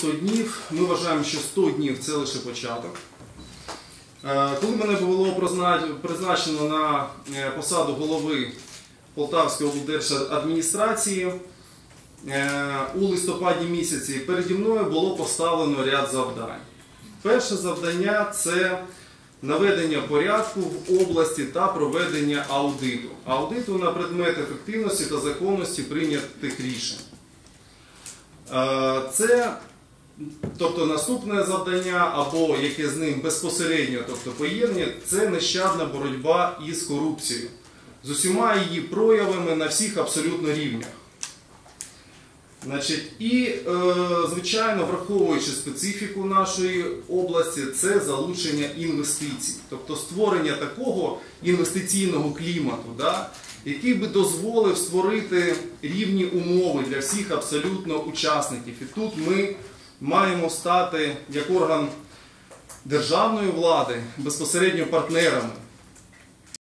100 днів. Ми вважаємо, що 100 днів це лише початок. Е, Коли мене було призначено на е, посаду голови Полтавської облдержадміністрації, е, у листопаді місяці переді мною було поставлено ряд завдань. Перше завдання це наведення порядку в області та проведення аудиту. Аудиту на предмет ефективності та законності прийнятих рішень. Це Тобто наступне завдання, або яке з ним безпосередньо, тобто поєднання, це нещадна боротьба із корупцією, з усіма її проявами на всіх абсолютно рівнях. Значить, і, е, звичайно, враховуючи специфіку нашої області, це залучення інвестицій, тобто створення такого інвестиційного клімату, да, який би дозволив створити рівні умови для всіх абсолютно учасників. І тут ми маємо стати як орган державної влади безпосередньо партнерами